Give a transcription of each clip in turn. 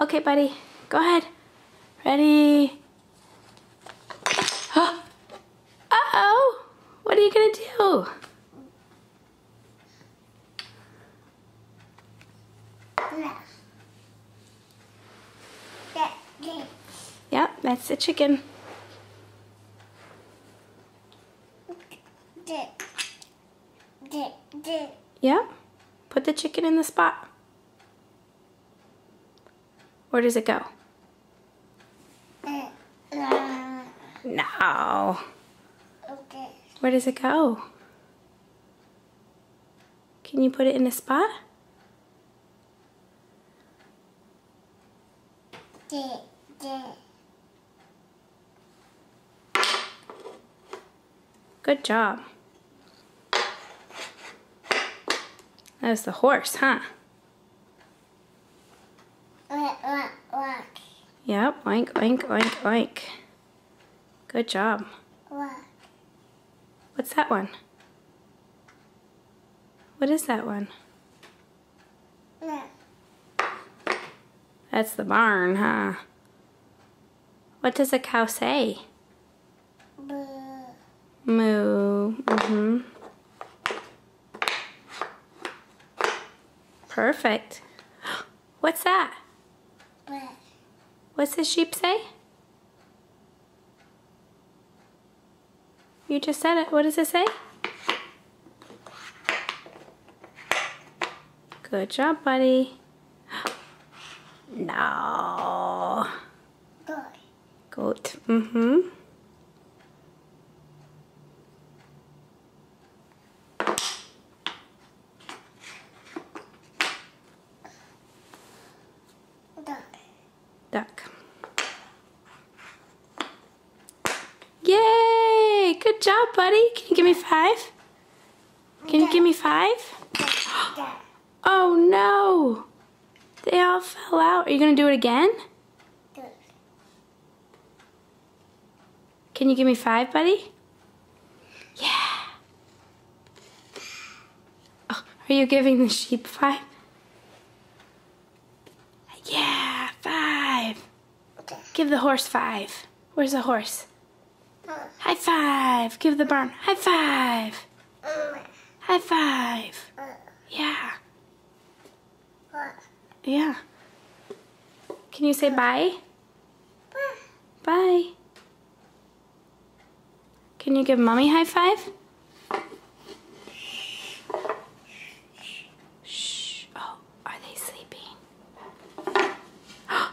Okay, buddy. Go ahead. Ready? Uh-oh. What are you going to do? Yep, that's the chicken. Yep. Put the chicken in the spot. Where does it go? No. Okay. Where does it go? Can you put it in a spot? Good job. That was the horse, huh? Yep, oink, oink, oink, oink. Good job. What? What's that one? What is that one? That's the barn, huh? What does a cow say? Moo. Mm-hmm. Perfect. What's that? What's the sheep say? You just said it. What does it say? Good job, buddy. No. Goat. Goat. Mm-hmm. Good job, buddy. Can you give me five? Can you give me five? Oh no! They all fell out. Are you gonna do it again? Can you give me five, buddy? Yeah. Oh, are you giving the sheep five? Yeah, five. Give the horse five. Where's the horse? High five. Give the barn. High five. High five. Yeah. Yeah. Can you say bye? Bye. Can you give mommy high five? Shh. Oh, are they sleeping?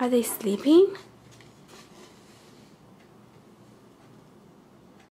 Are they sleeping?